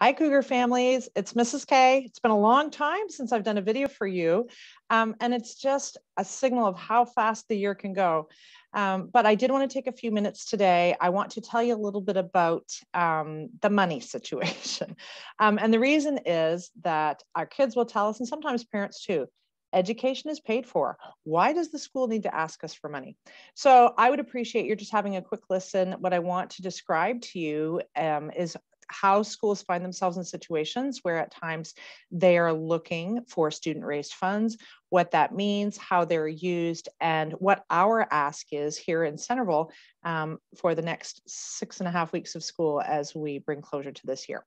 Hi, Cougar families. It's Mrs. K. It's been a long time since I've done a video for you, um, and it's just a signal of how fast the year can go. Um, but I did want to take a few minutes today. I want to tell you a little bit about um, the money situation. Um, and the reason is that our kids will tell us, and sometimes parents too, education is paid for. Why does the school need to ask us for money? So I would appreciate you're just having a quick listen. What I want to describe to you um, is how schools find themselves in situations where at times they are looking for student raised funds, what that means, how they're used, and what our ask is here in Centreville um, for the next six and a half weeks of school as we bring closure to this year.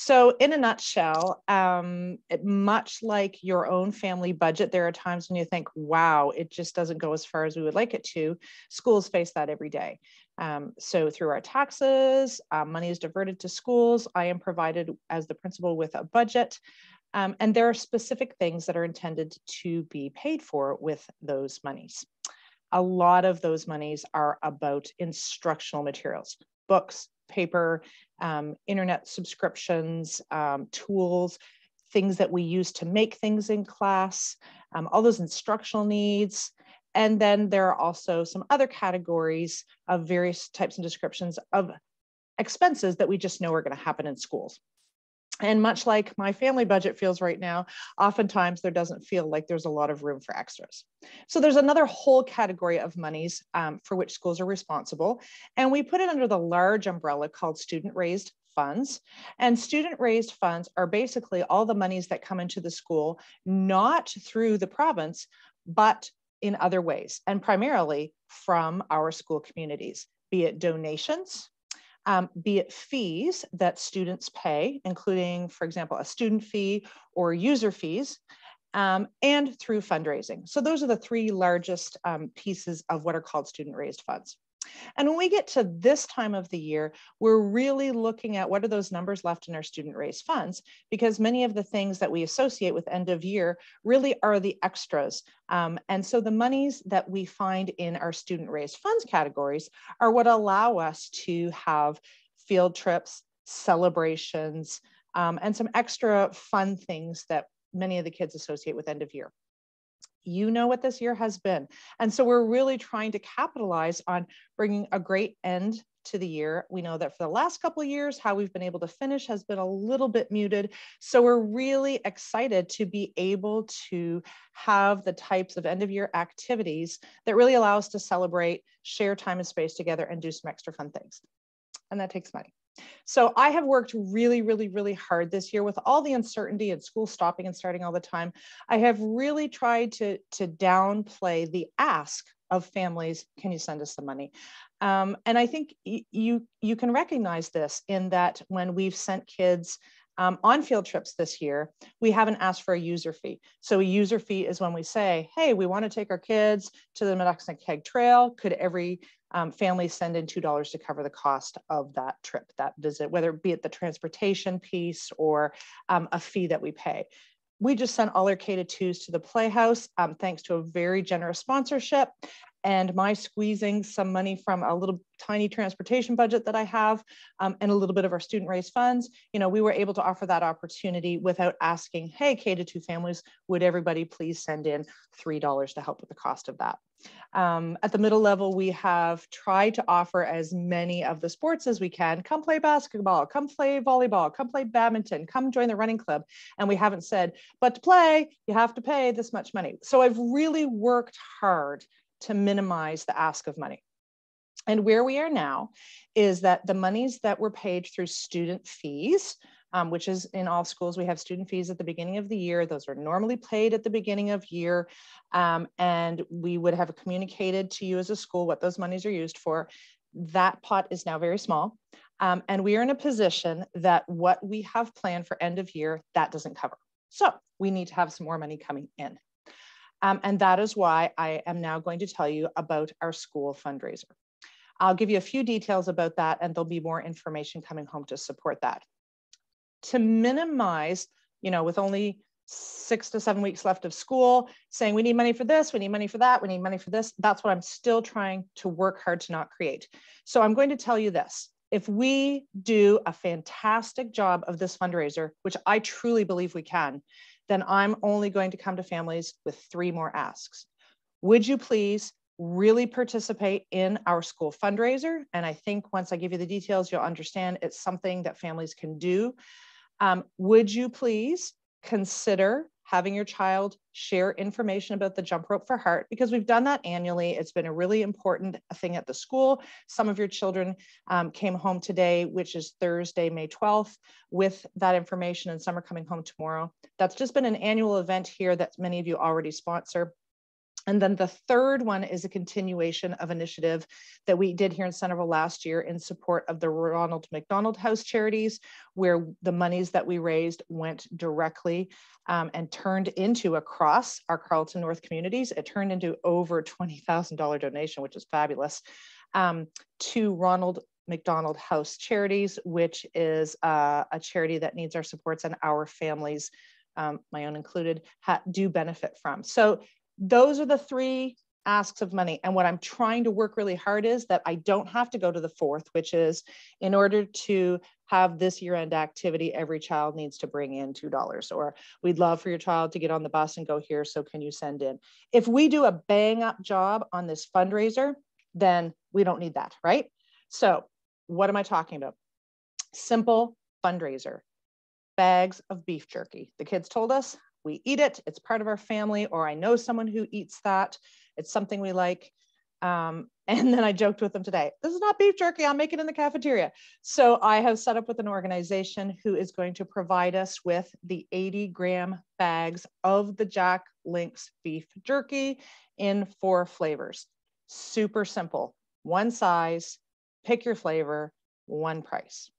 So, in a nutshell, um, it, much like your own family budget, there are times when you think, wow, it just doesn't go as far as we would like it to. Schools face that every day. Um, so, through our taxes, uh, money is diverted to schools. I am provided as the principal with a budget. Um, and there are specific things that are intended to be paid for with those monies. A lot of those monies are about instructional materials, books, paper, um, internet subscriptions, um, tools, things that we use to make things in class, um, all those instructional needs. And then there are also some other categories of various types and descriptions of expenses that we just know are going to happen in schools. And much like my family budget feels right now, oftentimes there doesn't feel like there's a lot of room for extras. So there's another whole category of monies um, for which schools are responsible. And we put it under the large umbrella called student raised funds. And student raised funds are basically all the monies that come into the school, not through the province, but in other ways, and primarily from our school communities, be it donations, um, be it fees that students pay, including, for example, a student fee or user fees, um, and through fundraising. So those are the three largest um, pieces of what are called student raised funds. And when we get to this time of the year, we're really looking at what are those numbers left in our student raised funds, because many of the things that we associate with end of year really are the extras. Um, and so the monies that we find in our student raised funds categories are what allow us to have field trips, celebrations, um, and some extra fun things that many of the kids associate with end of year you know what this year has been. And so we're really trying to capitalize on bringing a great end to the year. We know that for the last couple of years, how we've been able to finish has been a little bit muted. So we're really excited to be able to have the types of end of year activities that really allow us to celebrate, share time and space together, and do some extra fun things. And that takes money. So I have worked really, really, really hard this year with all the uncertainty and school stopping and starting all the time. I have really tried to, to downplay the ask of families, can you send us the money? Um, and I think you, you can recognize this in that when we've sent kids um, on field trips this year, we haven't asked for a user fee. So a user fee is when we say, hey, we want to take our kids to the Meduxnekeag Trail. Could every um, families send in $2 to cover the cost of that trip, that visit, whether it be it the transportation piece or um, a fee that we pay. We just sent all our K to twos to the Playhouse, um, thanks to a very generous sponsorship and my squeezing some money from a little tiny transportation budget that I have um, and a little bit of our student raised funds, you know, we were able to offer that opportunity without asking, hey, K to two families, would everybody please send in $3 to help with the cost of that? Um, at the middle level, we have tried to offer as many of the sports as we can. Come play basketball, come play volleyball, come play badminton, come join the running club. And we haven't said, but to play, you have to pay this much money. So I've really worked hard to minimize the ask of money. And where we are now is that the monies that were paid through student fees, um, which is in all schools, we have student fees at the beginning of the year. Those are normally paid at the beginning of year. Um, and we would have communicated to you as a school what those monies are used for. That pot is now very small. Um, and we are in a position that what we have planned for end of year, that doesn't cover. So we need to have some more money coming in. Um, and that is why I am now going to tell you about our school fundraiser. I'll give you a few details about that and there'll be more information coming home to support that. To minimize, you know, with only six to seven weeks left of school, saying we need money for this, we need money for that, we need money for this, that's what I'm still trying to work hard to not create. So I'm going to tell you this. if we do a fantastic job of this fundraiser, which I truly believe we can, then I'm only going to come to families with three more asks. Would you please really participate in our school fundraiser? And I think once I give you the details, you'll understand it's something that families can do. Um, would you please consider having your child share information about the jump rope for heart because we've done that annually. It's been a really important thing at the school. Some of your children um, came home today, which is Thursday, May 12th, with that information, and some are coming home tomorrow. That's just been an annual event here that many of you already sponsor. And then the third one is a continuation of initiative that we did here in Centreville last year in support of the Ronald McDonald House Charities, where the monies that we raised went directly um, and turned into across our Carleton North communities. It turned into over $20,000 donation, which is fabulous, um, to Ronald McDonald House Charities, which is uh, a charity that needs our supports and our families, um, my own included, do benefit from. So those are the three asks of money. And what I'm trying to work really hard is that I don't have to go to the fourth, which is in order to have this year end activity, every child needs to bring in $2. Or we'd love for your child to get on the bus and go here. So can you send in? If we do a bang up job on this fundraiser, then we don't need that, right? So what am I talking about? Simple fundraiser bags of beef jerky. The kids told us we eat it, it's part of our family, or I know someone who eats that, it's something we like. Um, and then I joked with them today, this is not beef jerky, I'll make it in the cafeteria. So I have set up with an organization who is going to provide us with the 80 gram bags of the Jack Link's beef jerky in four flavors. Super simple, one size, pick your flavor, one price.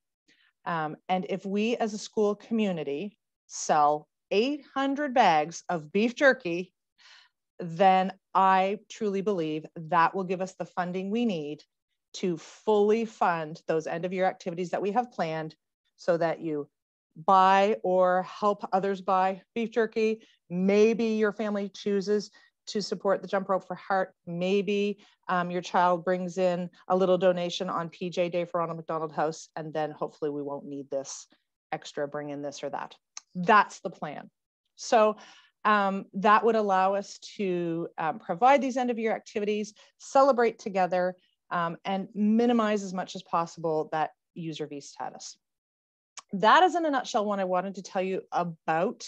Um, and if we as a school community sell 800 bags of beef jerky, then I truly believe that will give us the funding we need to fully fund those end of year activities that we have planned so that you buy or help others buy beef jerky. Maybe your family chooses to support the Jump Rope for Heart. Maybe um, your child brings in a little donation on PJ Day for Ronald McDonald House, and then hopefully we won't need this extra, bring in this or that. That's the plan. So um, that would allow us to um, provide these end of year activities, celebrate together, um, and minimize as much as possible that user fee status. That is in a nutshell what I wanted to tell you about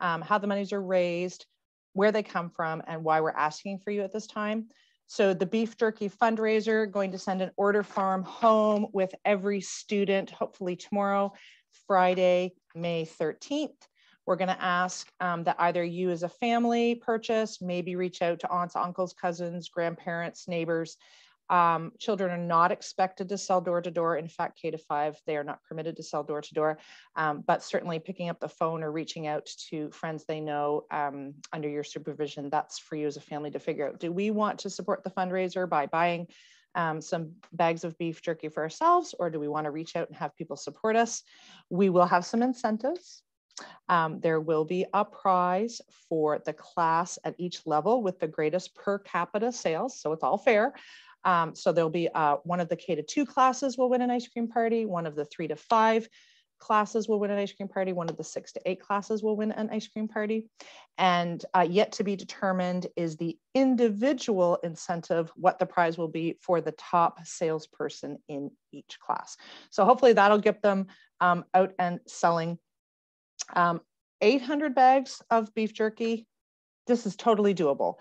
um, how the monies are raised, where they come from, and why we're asking for you at this time. So the beef jerky fundraiser going to send an order farm home with every student, hopefully tomorrow, Friday, May 13th. We're going to ask um, that either you as a family purchase, maybe reach out to aunts, uncles, cousins, grandparents, neighbors. Um, children are not expected to sell door to door. In fact, K to five, they are not permitted to sell door to door, um, but certainly picking up the phone or reaching out to friends they know um, under your supervision, that's for you as a family to figure out. Do we want to support the fundraiser by buying um, some bags of beef jerky for ourselves, or do we want to reach out and have people support us? We will have some incentives. Um, there will be a prize for the class at each level with the greatest per capita sales, so it's all fair. Um, so there'll be uh, one of the K to two classes will win an ice cream party, one of the three to five classes will win an ice cream party. One of the six to eight classes will win an ice cream party. And uh, yet to be determined is the individual incentive, what the prize will be for the top salesperson in each class. So hopefully that'll get them um, out and selling. Um, 800 bags of beef jerky, this is totally doable.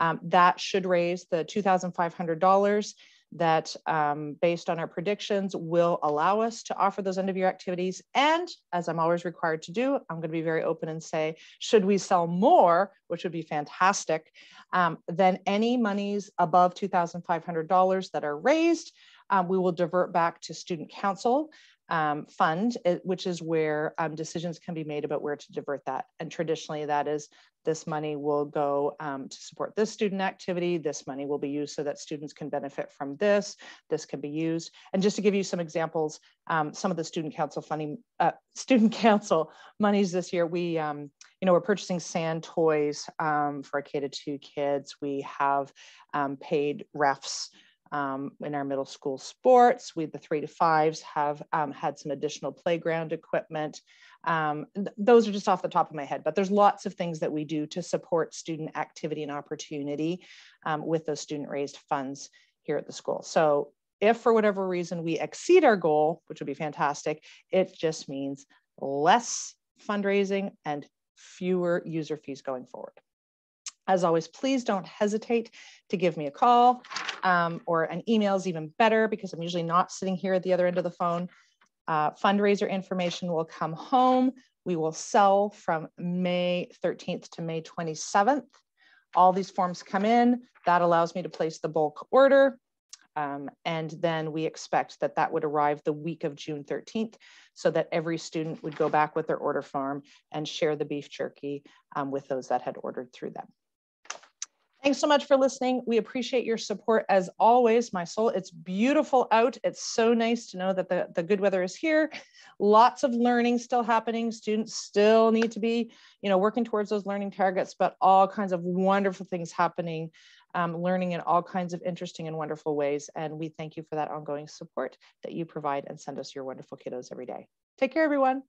Um, that should raise the $2,500 that um, based on our predictions will allow us to offer those end of year activities. And as I'm always required to do, I'm going to be very open and say, should we sell more, which would be fantastic, um, then any monies above $2,500 that are raised, um, we will divert back to student council um, fund, which is where um, decisions can be made about where to divert that. And traditionally, that is this money will go um, to support this student activity. This money will be used so that students can benefit from this. This can be used. And just to give you some examples, um, some of the student council funding, uh, student council monies this year, we, um, you know, we're purchasing sand toys um, for K to two kids. We have paid refs um, in our middle school sports. We, the three to fives, have um, had some additional playground equipment. Um, th those are just off the top of my head, but there's lots of things that we do to support student activity and opportunity um, with those student raised funds here at the school. So if for whatever reason we exceed our goal, which would be fantastic, it just means less fundraising and fewer user fees going forward. As always, please don't hesitate to give me a call um, or an email is even better because I'm usually not sitting here at the other end of the phone. Uh, fundraiser information will come home. We will sell from May 13th to May 27th. All these forms come in. That allows me to place the bulk order. Um, and then we expect that that would arrive the week of June 13th so that every student would go back with their order form and share the beef jerky um, with those that had ordered through them. Thanks so much for listening. We appreciate your support as always, my soul. It's beautiful out. It's so nice to know that the, the good weather is here. Lots of learning still happening. Students still need to be, you know, working towards those learning targets, but all kinds of wonderful things happening, um, learning in all kinds of interesting and wonderful ways. And we thank you for that ongoing support that you provide and send us your wonderful kiddos every day. Take care, everyone.